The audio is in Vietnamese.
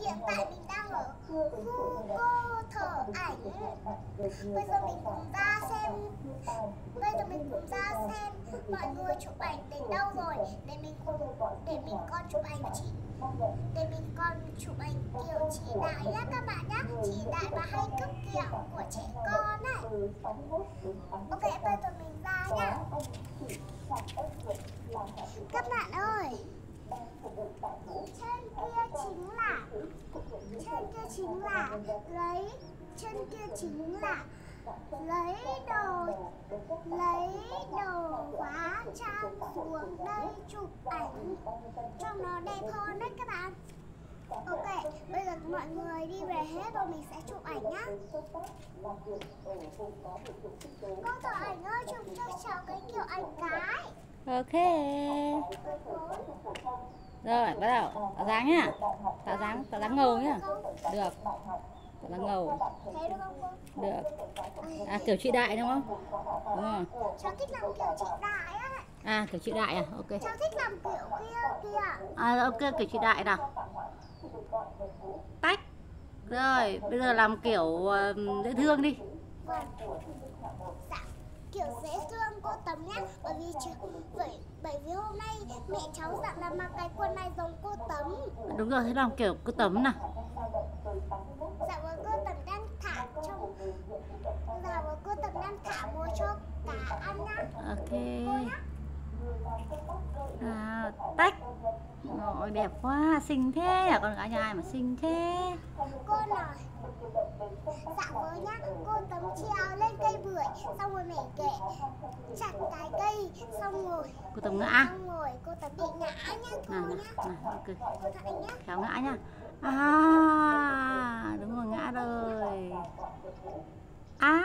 Hiện tại mình đang ở khu cô thờ ảnh. Bây giờ mình cùng ra xem Bây giờ mình cùng ra xem mọi người chụp ảnh đến đâu rồi? Để mình cùng, để mình con chụp ảnh chị. Để mình con chụp ảnh kiểu chị Đại nhá các bạn nhá. Chị Đại mà hay cướp kiểu của trẻ con này Ok bây giờ mình ra nhá. Các bạn ơi trên kia chính là trên kia chính là lấy trên kia chính là lấy đồ lấy đồ hóa trang xuống đây chụp ảnh trông nó đẹp hơn đấy các bạn. Ok bây giờ mọi người đi về hết rồi mình sẽ chụp ảnh nhá. Cô thợ ảnh ơi chụp cho cháu cái kiểu ảnh cái. Ok. Rồi, bắt đầu. Tạo dáng nhá. Tạo dáng, tạo dáng ngầu nhá. Được. Tạo dáng ngầu. Được không cô? Được. À kiểu chị đại đúng không? Đúng rồi. Cháu thích làm kiểu chị đại á À kiểu chị đại à? Ok. Cháu thích làm kiểu kia kìa À ok kiểu chị đại nào. Tách. Rồi, bây giờ làm kiểu uh, dễ thương đi. Vâng Dạ Kiểu dễ thương cô Tấm nhá Bởi vì bởi, bởi vì hôm nay mẹ cháu dặn là mặc cái quần này giống cô Tấm Đúng rồi, thế làm kiểu cứ tấm nào. Dạ vâng cô Tấm đang thả trong Dạ vâng cô Tấm đang thả mua cho cá ăn nhá Ok. Cô nhá À, tách. Rồi đẹp quá, xinh thế à con gái nhà ai mà xinh thế. Cô nói xong rồi mẹ kệ chặt cái cây xong rồi cô tập ngã à? xong rồi cô tập bị ngã nhá cô nhá. à, okay. cô thầy nhá. Khéo ngã nhá à đúng rồi ngã rồi. À.